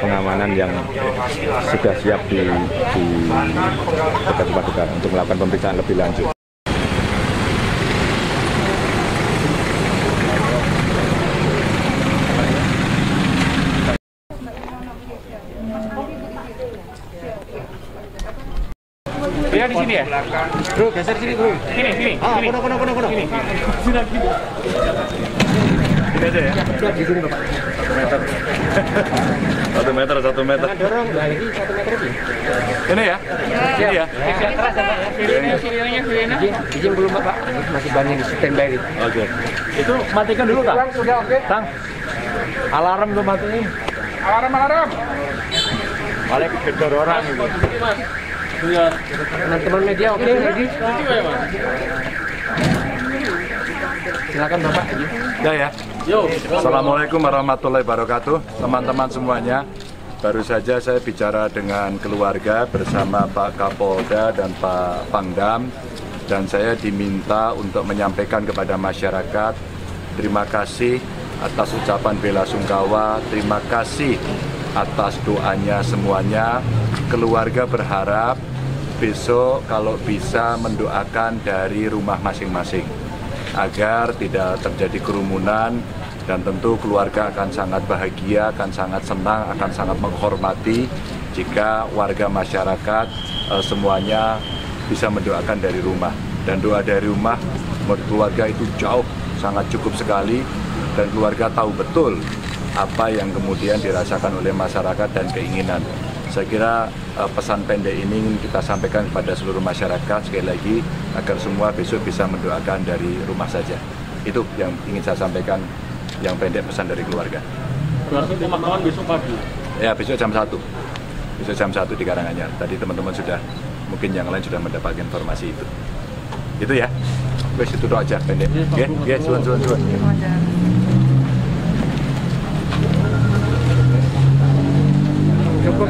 pengamanan yang sudah siap di di dekat tempat untuk melakukan pemeriksaan lebih lanjut Dia di sini ya? Bro, geser sini, Bro. Sini, sini. Ah, kono kono kono kono. Sini. Sini lagi. Ini aja ya. Di sini, Bapak. satu meter satu meter Dorong, nah ini satu meter lebih. Ini ya? Ini ya? Keras ya, Pak. Sirinnya, sirinnya, sirinnya. Izin belum, Bapak. Masih banyak di standby. oke Itu matikan dulu, Kang. Sudah oke. Kang. Alarm tuh matiin. Alarm, alarm. Balik gedor orang gitu. Teman-teman media oke lagi. Silakan Bapak. Ya ya. Assalamualaikum warahmatullahi wabarakatuh, teman-teman semuanya. Baru saja saya bicara dengan keluarga bersama Pak Kapolda dan Pak Pangdam dan saya diminta untuk menyampaikan kepada masyarakat terima kasih atas ucapan bela sungkawa, terima kasih atas doanya semuanya. Keluarga berharap besok kalau bisa mendoakan dari rumah masing-masing agar tidak terjadi kerumunan dan tentu keluarga akan sangat bahagia, akan sangat senang, akan sangat menghormati jika warga masyarakat eh, semuanya bisa mendoakan dari rumah. Dan doa dari rumah menurut keluarga itu jauh, sangat cukup sekali dan keluarga tahu betul apa yang kemudian dirasakan oleh masyarakat dan keinginan. Saya kira eh, pesan pendek ini ingin kita sampaikan kepada seluruh masyarakat sekali lagi agar semua besok bisa mendoakan dari rumah saja. Itu yang ingin saya sampaikan yang pendek pesan dari keluarga. Berarti pemakaman besok pagi. Ya besok jam 1 Besok jam 1 di Karanganyar. Tadi teman-teman sudah mungkin yang lain sudah mendapatkan informasi itu. Itu ya. Wes itu doa aja pendek. Ya, ya, suan suan suan.